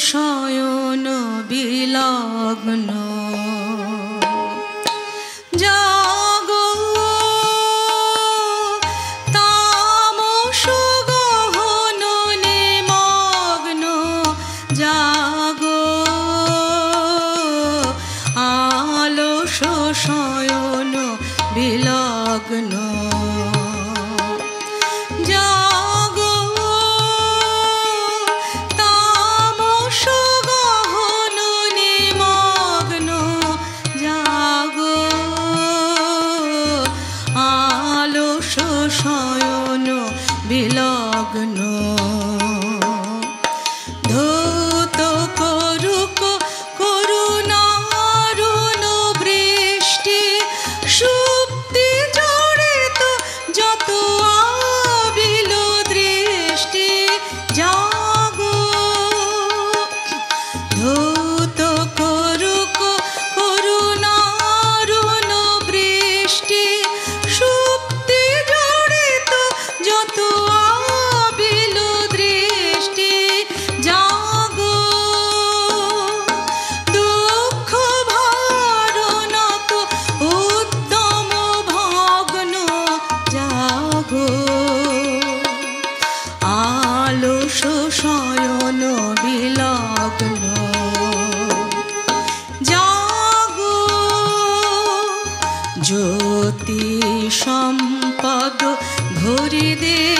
শয়ন বিলগ্ন। শয়ন বিলগ্ন। শয়ন বিলগ্ন। সম্পদ ভরি দেখছি